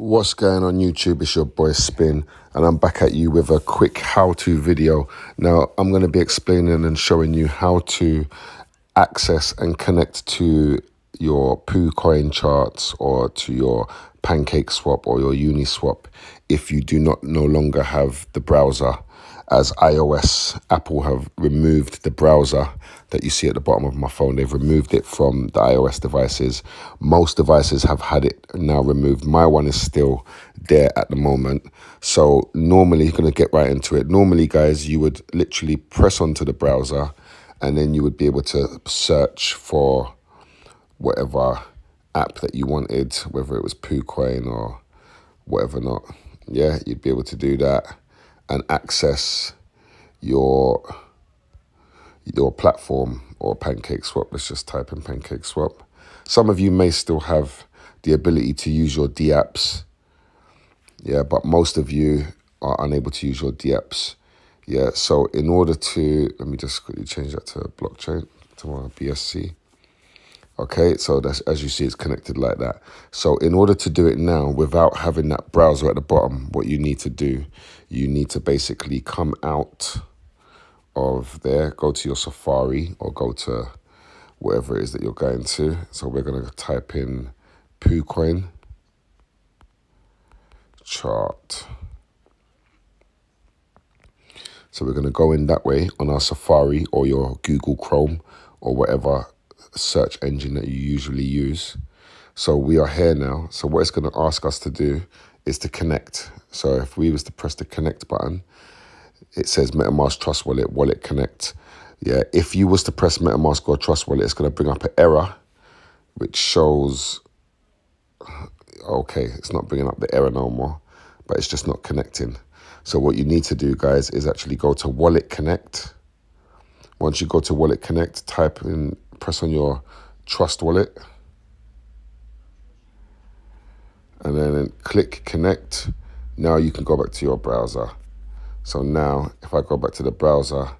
What's going on YouTube? It's your boy Spin and I'm back at you with a quick how-to video. Now I'm going to be explaining and showing you how to access and connect to your PooCoin charts or to your Pancake Swap or your Uniswap if you do not no longer have the browser as iOS, Apple have removed the browser that you see at the bottom of my phone. They've removed it from the iOS devices. Most devices have had it now removed. My one is still there at the moment. So normally, you're going to get right into it. Normally, guys, you would literally press onto the browser and then you would be able to search for whatever app that you wanted, whether it was PooCoin or whatever not. Yeah, you'd be able to do that and access your your platform or pancake swap let's just type in pancake swap. Some of you may still have the ability to use your dapps yeah but most of you are unable to use your dapps yeah so in order to let me just quickly change that to blockchain to my bsc Okay, so that's as you see, it's connected like that. So in order to do it now without having that browser at the bottom, what you need to do, you need to basically come out of there, go to your Safari or go to whatever it is that you're going to. So we're going to type in PooCoin chart. So we're going to go in that way on our Safari or your Google Chrome or whatever search engine that you usually use. So we are here now. So what it's going to ask us to do is to connect. So if we was to press the connect button, it says MetaMask Trust Wallet, Wallet Connect. Yeah, if you was to press MetaMask or Trust Wallet, it's going to bring up an error, which shows, uh, okay, it's not bringing up the error no more, but it's just not connecting. So what you need to do, guys, is actually go to Wallet Connect. Once you go to Wallet Connect, type in press on your Trust Wallet. And then click Connect. Now you can go back to your browser. So now, if I go back to the browser,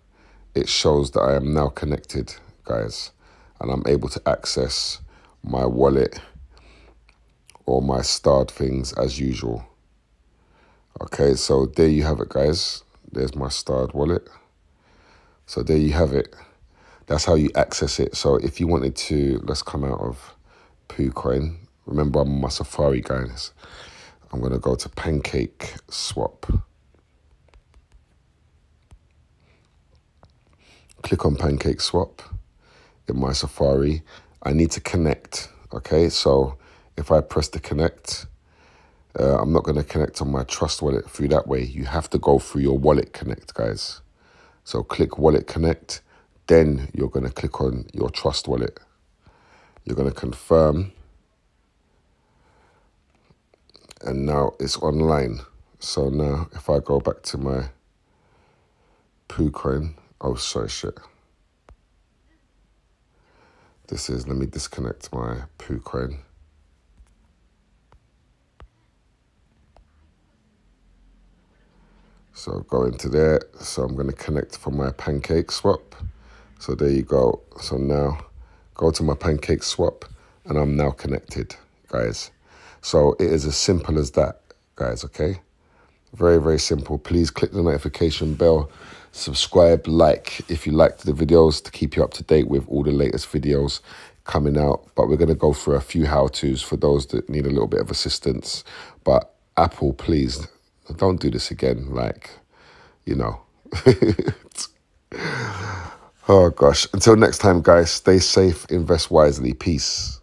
it shows that I am now connected, guys. And I'm able to access my wallet or my starred things as usual. Okay, so there you have it, guys. There's my starred wallet. So there you have it that's how you access it. So if you wanted to, let's come out of PooCoin. Remember, I'm my Safari, guys. I'm going to go to Pancake Swap. Click on Pancake Swap in my Safari. I need to connect, okay? So if I press the connect, uh, I'm not going to connect on my Trust Wallet through that way. You have to go through your Wallet Connect, guys. So click Wallet Connect then you're going to click on your trust wallet. You're going to confirm. And now it's online. So now if I go back to my PooCoin, oh, sorry, shit. This is, let me disconnect my PooCoin. So go into there. So I'm going to connect for my pancake swap. So there you go. So now go to my pancake swap and I'm now connected, guys. So it is as simple as that, guys, okay? Very, very simple. Please click the notification bell, subscribe, like if you liked the videos to keep you up to date with all the latest videos coming out. But we're going to go through a few how-tos for those that need a little bit of assistance. But Apple, please, don't do this again. Like, you know. Oh gosh. Until next time, guys, stay safe, invest wisely. Peace.